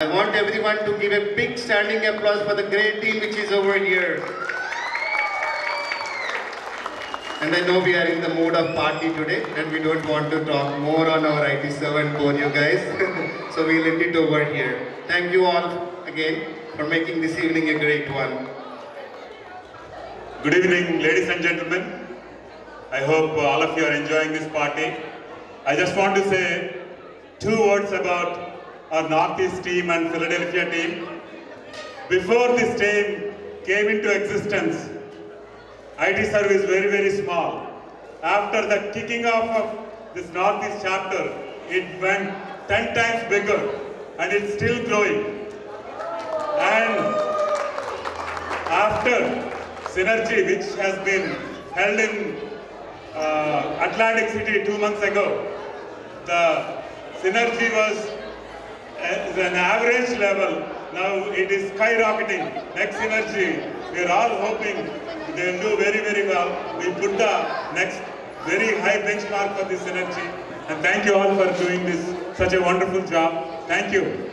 I want everyone to give a big standing applause for the great team which is over here. And I know we are in the mood of party today and we don't want to talk more on our IT7 core you guys. so we'll end it over here. Thank you all again for making this evening a great one. Good evening, ladies and gentlemen. I hope all of you are enjoying this party. I just want to say two words about our Northeast team and Philadelphia team. Before this team came into existence, IT service very, very small. After the kicking off of this Northeast chapter, it went 10 times bigger and it's still growing. And after Synergy, which has been held in uh, Atlantic City two months ago, the Synergy was uh, an average level. Now it is skyrocketing. Next Synergy. we are all hoping they will do very, very well. We put the next very high benchmark for this Synergy. And thank you all for doing this, such a wonderful job. Thank you.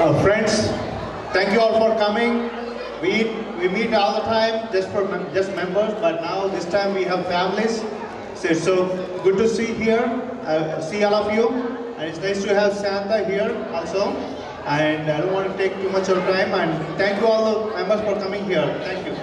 Uh, friends, thank you all for coming. We we meet all the time just for mem- just members, but now this time we have families. So so good to see here, uh, see all of you, and it's nice to have Santa here also. And I don't want to take too much of time. And thank you all the members for coming here. Thank you.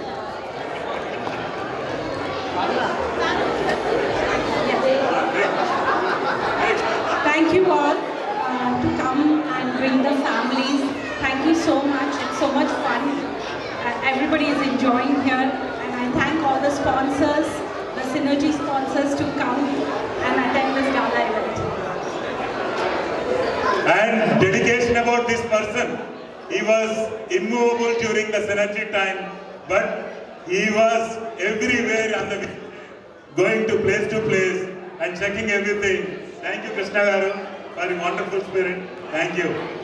Thank you all uh, to come and bring the families. Thank you so much. It's so much fun. Uh, everybody is enjoying here. And I thank all the sponsors, the Synergy sponsors to come and attend this gala event. And dedication about this person. He was immovable during the synergy time, but he was everywhere on the going to place to place and checking everything. Thank you, Krishna Garu, for your wonderful spirit. Thank you.